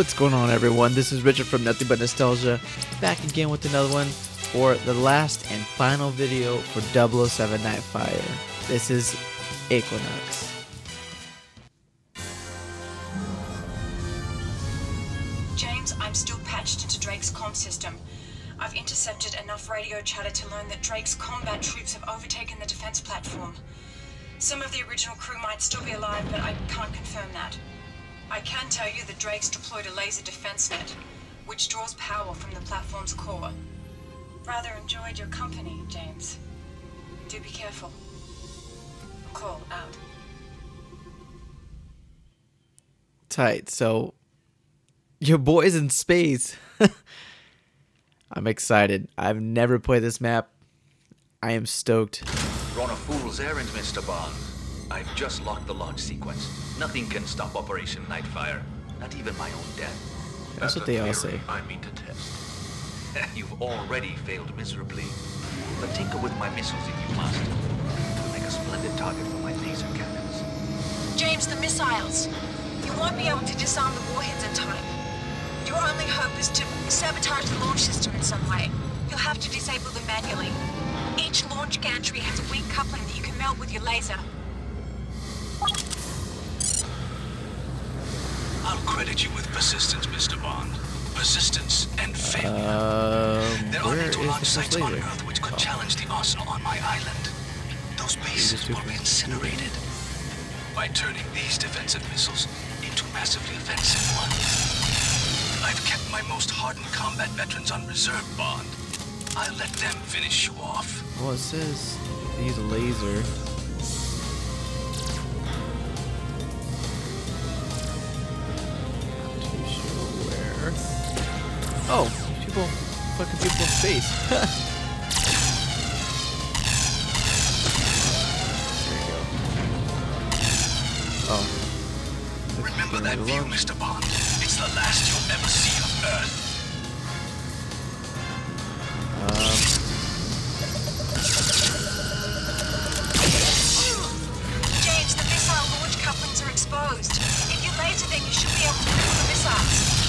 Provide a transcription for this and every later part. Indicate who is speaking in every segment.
Speaker 1: What's going on, everyone? This is Richard from Nothing But Nostalgia, back again with another one for the last and final video for 007 Nightfire. This is Equinox.
Speaker 2: James, I'm still patched into Drake's comm system. I've intercepted enough radio chatter to learn that Drake's combat troops have overtaken the defense platform. Some of the original crew might still be alive, but I can't confirm that. I can tell you that Drake's deployed a laser defense net, which draws power from the platform's core. Rather enjoyed your company, James. Do be careful. Call out.
Speaker 1: Tight. So, your boy's in space. I'm excited. I've never played this map. I am stoked.
Speaker 3: You're on a fool's errand, Mr. Bond. I've just locked the launch sequence. Nothing can stop Operation Nightfire. Not even my own death.
Speaker 1: That's what they all say.
Speaker 3: I mean to test. You've already failed miserably. But tinker with my missiles if you must. It'll make a splendid target for my laser cannons.
Speaker 2: James, the missiles! You won't be able to disarm the warheads in time. Your only hope is to sabotage the launch system in some way. You'll have to disable them manually. Each launch gantry has a weak coupling that you can melt with your laser.
Speaker 4: I'll credit you with persistence, Mr. Bond. Persistence and failure.
Speaker 1: Um,
Speaker 4: there are
Speaker 1: NATO
Speaker 4: launch sites on? Earth which could challenge the arsenal on my island. Those bases will be incinerated by turning these defensive missiles into massively offensive ones. I've kept my most hardened combat veterans on reserve, Bond. I'll let them finish you off.
Speaker 1: Well, it says use a laser. Fucking people in space. there you go. Oh.
Speaker 4: Remember that view, Mr. Bond. It's the last you'll ever see of Earth. Um.
Speaker 2: James, the missile launch couplings are exposed. If you laser them, you should be able to kill the missiles.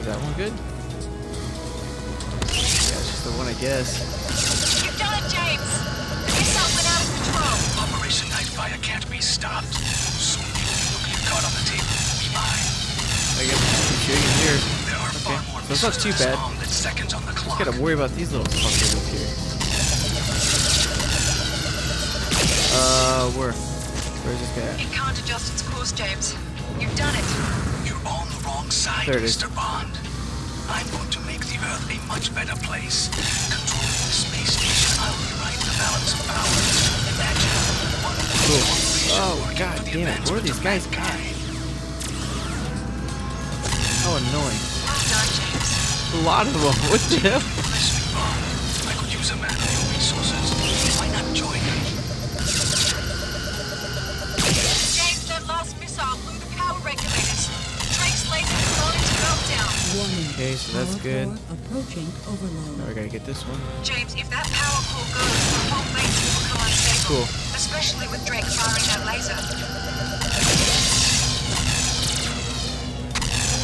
Speaker 1: Is that one good? Yeah, the one, I guess.
Speaker 2: You've done it, James! The missile went out of control.
Speaker 4: Operation Nightfire can't be stopped. Soon the only nuclear card on the table will be mine.
Speaker 1: I guess I'm shooting here.
Speaker 4: There are far more
Speaker 1: so it's not too bad.
Speaker 4: seconds on the clock.
Speaker 1: Gotta worry about these little fuckers up here. Uh, where? Where's this guy at?
Speaker 2: It can't adjust its course, James. You've done it.
Speaker 4: You're on the wrong side,
Speaker 1: There it is.
Speaker 4: Mr. Bond. I'm going to make the Earth a much better place. Controlling the space station, I'll rewrite the balance of power. Imagine one
Speaker 1: Cool. Oh, god damn it. Where are these guys
Speaker 4: mankind.
Speaker 1: How annoying.
Speaker 2: Well done, James.
Speaker 1: A lot of them. What the hell?
Speaker 4: I could use a man resources.
Speaker 1: Okay, so that's
Speaker 5: Power
Speaker 1: good.
Speaker 5: core approaching overload.
Speaker 1: Now we gotta get this one.
Speaker 2: James, if that power core goes, the whole base will become unstable.
Speaker 1: Cool.
Speaker 2: Especially with Drake firing that laser.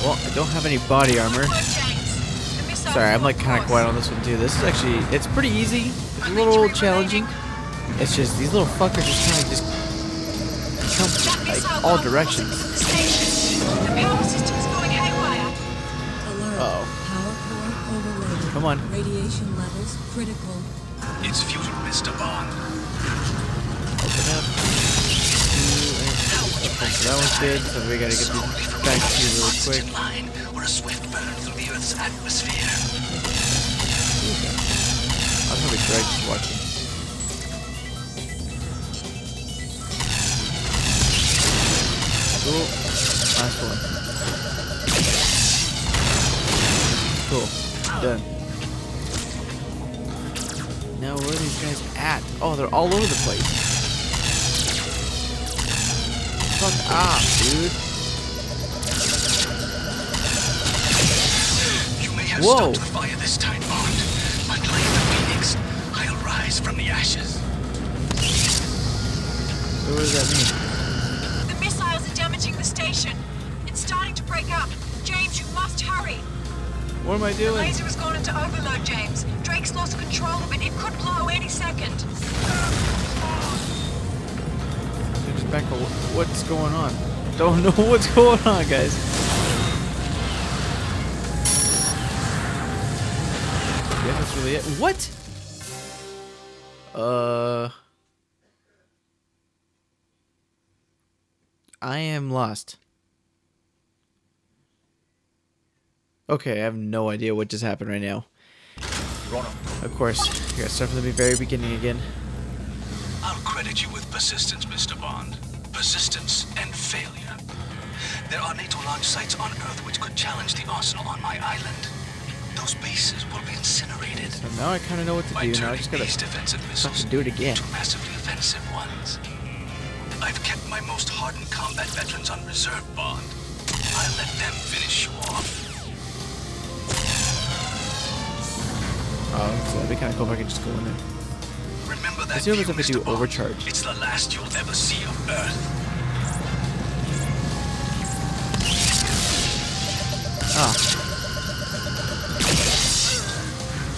Speaker 1: Well, I don't have any body armor.
Speaker 2: Good work, James. The missile
Speaker 1: Sorry, I'm like kind of quiet on this one too. This is actually, it's pretty easy. It's a little challenging. It's just these little fuckers just kind of just come
Speaker 2: That
Speaker 1: like all directions.
Speaker 5: Overloaded.
Speaker 1: Come on.
Speaker 5: Radiation levels critical.
Speaker 4: It's futile, Mr. Bond.
Speaker 1: Open up. Okay, so that one's good. So we gotta get these back to you really quick.
Speaker 4: Line or a swift burn through the Earth's atmosphere.
Speaker 1: I'm gonna be Greg just watching. Cool. Last one. Cool. Done. Now where are these guys at? Oh, they're all over the place. Fuck off, dude.
Speaker 4: You may have
Speaker 1: Whoa.
Speaker 4: stopped the fire this time, Bond. But like the phoenix, I'll rise from the ashes.
Speaker 1: So what does that mean?
Speaker 2: The missiles are damaging the station. It's starting to break up. James, you must hurry.
Speaker 1: What am I doing?
Speaker 2: The
Speaker 1: doing?
Speaker 2: laser has gone into overload, James. Drake's lost control of it. It could blow any second.
Speaker 1: Just back up. What's going on? Don't know what's going on, guys. Yeah, that's really it. What? Uh. I am lost. Okay, I have no idea what just happened right now. Of course, you gotta start from the very beginning again.
Speaker 4: I'll credit you with persistence, Mr. Bond. Persistence and failure. There are NATO launch sites on Earth which could challenge the arsenal on my island. Those bases will be incinerated.
Speaker 1: So now I kind of know what to
Speaker 4: By
Speaker 1: do. Now I just gotta
Speaker 4: these defensive missiles
Speaker 1: fucking do it again.
Speaker 4: into massively offensive ones. I've kept my most hardened combat veterans on reserve, Bond. I'll let them finish you off.
Speaker 1: Oh, so that'd be kind of cool if I could just go in there.
Speaker 4: Remember that
Speaker 1: Let's see what if I do
Speaker 4: Bond.
Speaker 1: overcharge.
Speaker 4: It's the last you'll ever see of Earth.
Speaker 1: Ah,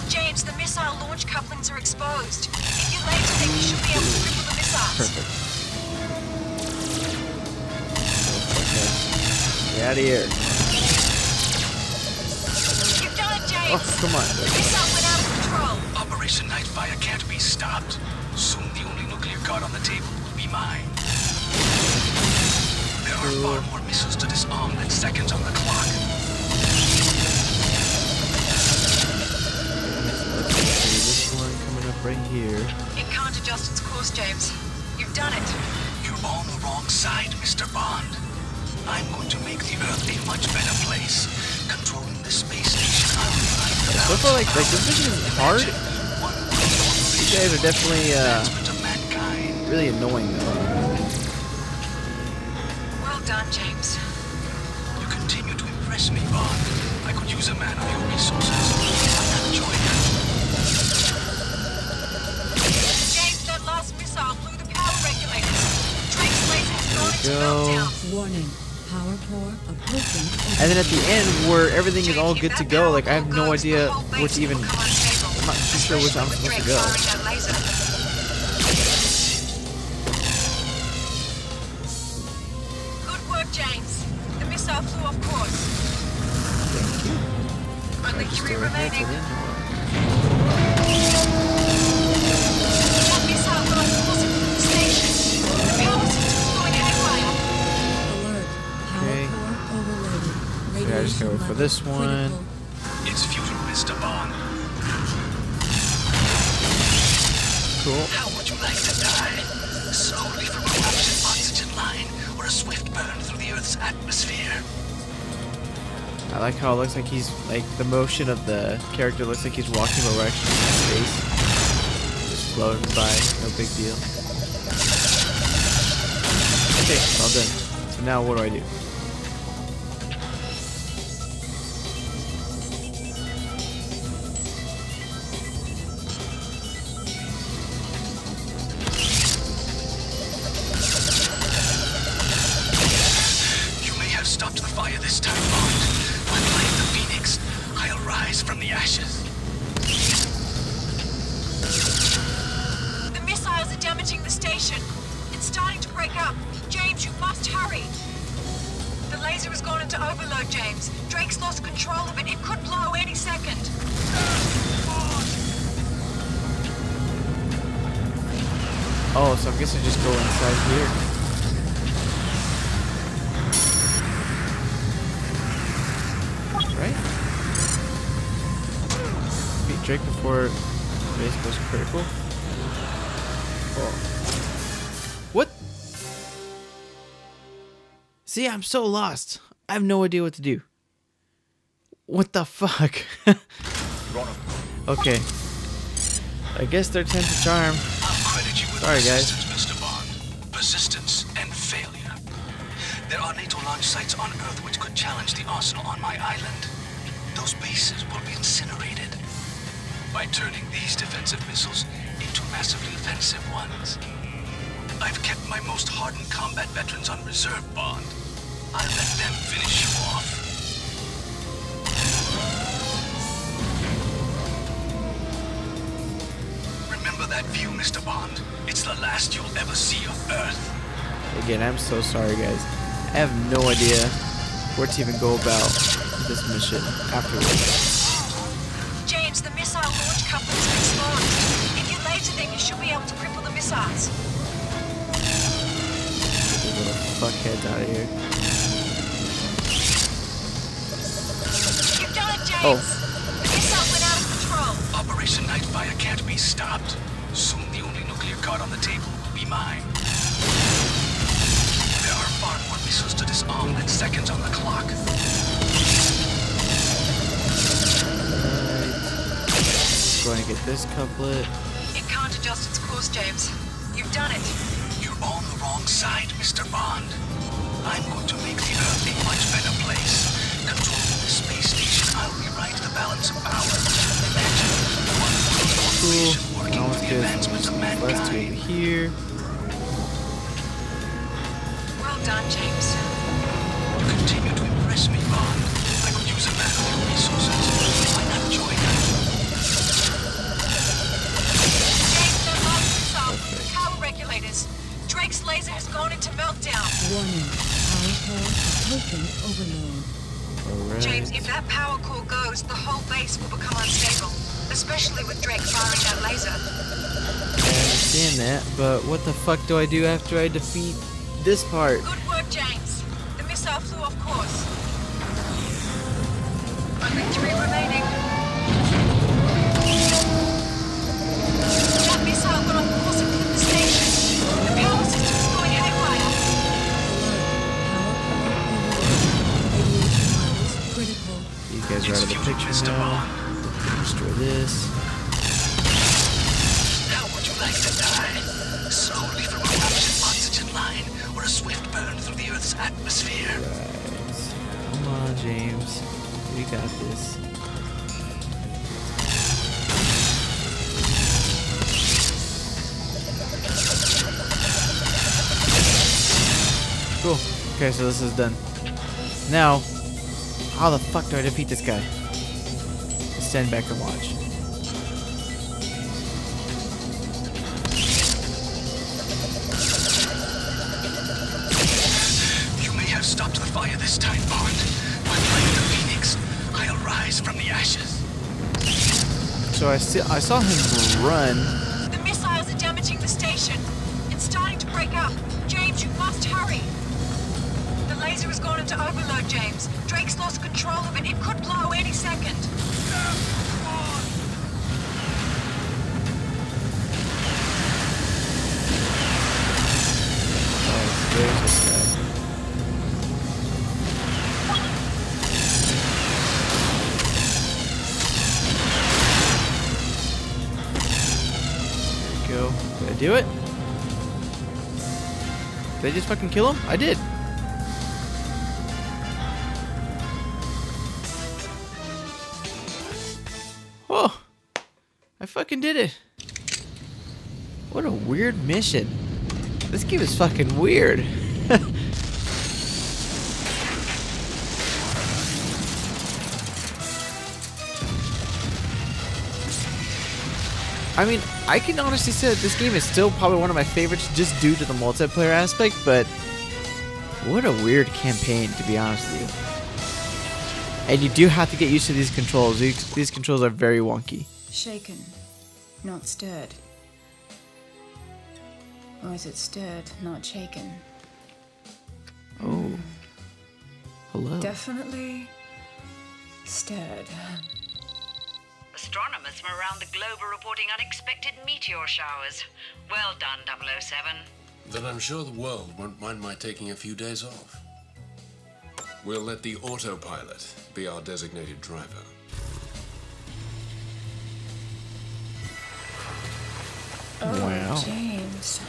Speaker 2: James, the missile launch couplings are exposed. If you laser them, you should be able to cripple the missiles.
Speaker 1: perfect. Get out of here.
Speaker 2: You've done it, James.
Speaker 1: Oh, come on.
Speaker 4: Operation Nightfire can't be stopped. Soon the only nuclear card on the table will be mine. There are far more missiles to disarm than seconds on the clock.
Speaker 1: This one coming up right here.
Speaker 2: It can't adjust its course, James. You've done it.
Speaker 4: You're on the wrong side, Mr. Bond. I'm going to make the Earth a much better place. Controlling the space station, I'll find the
Speaker 1: like, like this mission is hard.
Speaker 4: One
Speaker 1: These guys are definitely uh,
Speaker 4: advancement of mankind.
Speaker 1: really annoying though.
Speaker 2: Well done, James.
Speaker 4: You continue to impress me, Bond. I could use a man of your resources. Why not join?
Speaker 2: James, that last missile blew the power regulators. Drake's laser has gone into
Speaker 1: go.
Speaker 2: meltdown.
Speaker 5: Warning. Power core approaching.
Speaker 1: And then at the end, where everything is all good to go, like I have no idea where to even. I'm not sure which I'm supposed to go.
Speaker 2: Good work, James. The missile flew off course. Only three remaining. That missile got off course into the station. The power system's going haywire.
Speaker 5: Alert. Power
Speaker 1: Okay.
Speaker 5: core overloaded.
Speaker 1: Yeah, I just gotta wait
Speaker 5: Radiation
Speaker 1: for this one.
Speaker 5: critical.
Speaker 4: It's futile, Mr. Bond.
Speaker 1: Cool.
Speaker 4: How would you like to die? Slowly from a ruptured oxygen line or a swift burn through the Earth's atmosphere?
Speaker 1: I like how it looks like he's like the motion of the character looks like he's walking, we're actually in space, just floating by. No big deal. Okay, all done. So now what do I do?
Speaker 2: Break up. James, you must hurry. The laser has gone into overload, James. Drake's lost control of it. It could blow any second.
Speaker 1: Oh, so I guess I just go inside here. Right? Beat Drake before base goes critical. See, I'm so lost. I have no idea what to do. What the fuck? okay. I guess they're ten to charm. Sorry, guys.
Speaker 4: Mr. Bond. Persistence and failure. There are NATO launch sites on Earth which could challenge the arsenal on my island. Those bases will be incinerated. By turning these defensive missiles into massively offensive ones. I've kept my most hardened combat veterans on reserve, Bond. I'll let them finish you off. Remember that view, Mr. Bond. It's the last you'll ever see of Earth.
Speaker 1: Again, I'm so sorry, guys. I have no idea where to even go about this mission afterwards.
Speaker 2: James, the missile launch coupling's been spawned. If you laser them, you should be able to cripple the missiles.
Speaker 1: These little fuckheads out of here.
Speaker 2: You've done it, James!
Speaker 1: Oh.
Speaker 2: The missile went out of control.
Speaker 4: Operation Nightfire can't be stopped. Soon the only nuclear card on the table will be mine. There are far more missiles to disarm than seconds on the clock.
Speaker 1: Going to get this couplet.
Speaker 2: It can't adjust its course, James. You've done it.
Speaker 4: You're on the wrong side, Mr. Bond. I'm going to make the Earth a much better place. Controlling the space station, I'll rewrite the balance of power. Imagine one world
Speaker 1: Cool.
Speaker 4: corporation working
Speaker 1: Now
Speaker 4: for
Speaker 1: let's
Speaker 4: the
Speaker 1: get
Speaker 4: advancement of
Speaker 1: let's go
Speaker 4: mankind.
Speaker 1: here.
Speaker 2: Well done, James. That power core goes, the whole base will become unstable. Especially with Drake firing that laser.
Speaker 1: I understand that, but what the fuck do I do after I defeat this part?
Speaker 2: Good work, James. The missile flew off course. Only three remaining.
Speaker 1: Guys are
Speaker 4: It's
Speaker 1: out of the
Speaker 4: future,
Speaker 1: picture
Speaker 4: Mr.
Speaker 1: now. Destroy this.
Speaker 4: How would you like to die? Slowly from a ruptured oxygen line or a swift burn through the Earth's atmosphere?
Speaker 1: Right. Come on, James. We got this. Cool. Okay, so this is done. Now, how the fuck do I defeat this guy? Stand back and watch.
Speaker 4: You may have stopped the fire this time, Bond, but like the phoenix, I'll rise from the ashes.
Speaker 1: So I see, I saw him run.
Speaker 2: The missiles are damaging the station. It's starting to break up. James, you must hurry. Laser has gone into overload, James. Drake's lost control of it. It could blow any second.
Speaker 1: I do it? Did I just fucking kill him? I did. Fucking did it. What a weird mission. This game is fucking weird. I mean, I can honestly say that this game is still probably one of my favorites just due to the multiplayer aspect, but what a weird campaign, to be honest with you. And you do have to get used to these controls. These, these controls are very wonky.
Speaker 6: Shaken, not stirred. Or is it stirred, not shaken?
Speaker 1: Oh. Hello.
Speaker 6: Definitely stirred.
Speaker 7: Astronomers from around the globe are reporting unexpected meteor showers. Well done, 007.
Speaker 8: Then I'm sure the world won't mind my taking a few days off. We'll let the autopilot be our designated driver.
Speaker 6: Oh,
Speaker 1: Wow.
Speaker 6: James.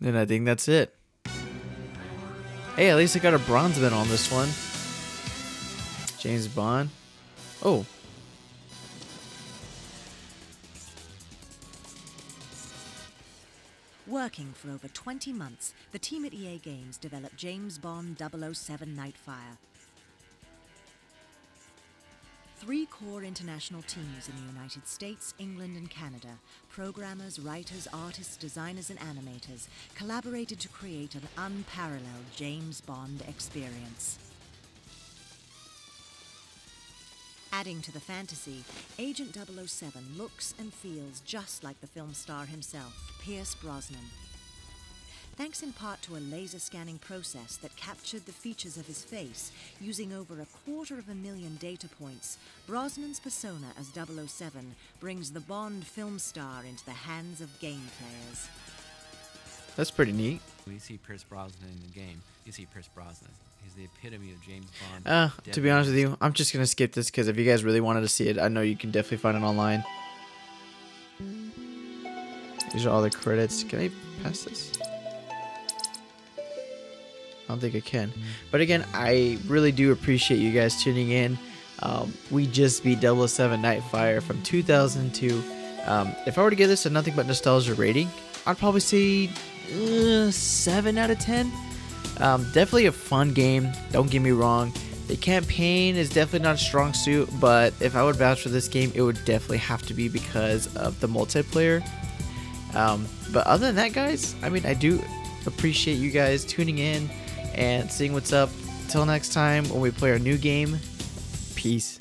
Speaker 1: And I think that's it. Hey, at least I got a bronze medal on this one. James Bond. Oh.
Speaker 9: Working for over 20 months, the team at EA Games developed James Bond 007 Nightfire. Three core international teams in the United States, England, and Canada programmers, writers, artists, designers, and animators collaborated to create an unparalleled James Bond experience. Adding to the fantasy, Agent 007 looks and feels just like the film star himself, Pierce Brosnan. Thanks in part to a laser scanning process that captured the features of his face using over a quarter of a million data points, Brosnan's persona as 007 brings the Bond film star into the hands of game players.
Speaker 1: That's pretty neat.
Speaker 10: When you see Pierce Brosnan in the game, you see Pierce Brosnan. He's the epitome of James Bond.
Speaker 1: Uh, to be honest with you, I'm just gonna skip this because if you guys really wanted to see it, I know you can definitely find it online. These are all the credits. Can I pass this? I don't think I can. But again, I really do appreciate you guys tuning in. Um, we just beat 007 Nightfire from 2002. Um, if I were to give this a nothing but nostalgia rating, I'd probably say uh, 7 out of 10. Um, definitely a fun game. Don't get me wrong. The campaign is definitely not a strong suit, but if I would vouch for this game, it would definitely have to be because of the multiplayer. Um, but other than that, guys, I mean, I do appreciate you guys tuning in and seeing what's up. Till next time, when we play our new game, peace.